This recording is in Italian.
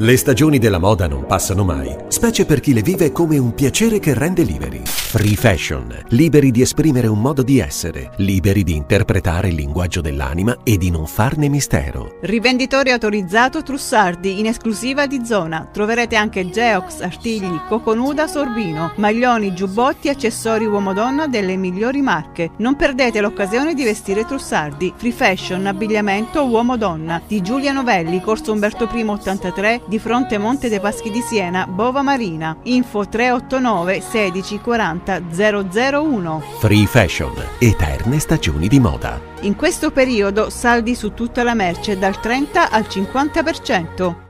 Le stagioni della moda non passano mai, specie per chi le vive come un piacere che rende liberi. Free Fashion, liberi di esprimere un modo di essere, liberi di interpretare il linguaggio dell'anima e di non farne mistero. Rivenditore autorizzato Trussardi in esclusiva di zona. Troverete anche Geox, artigli, coconuda, sorbino, maglioni, giubbotti, accessori uomo-donna delle migliori marche. Non perdete l'occasione di vestire Trussardi. Free Fashion, abbigliamento uomo-donna di Giulia Novelli, corso Umberto I 83 di fronte Monte dei Paschi di Siena, Bova Marina. Info 389 16 40 001. Free Fashion, eterne stagioni di moda. In questo periodo saldi su tutta la merce dal 30 al 50%.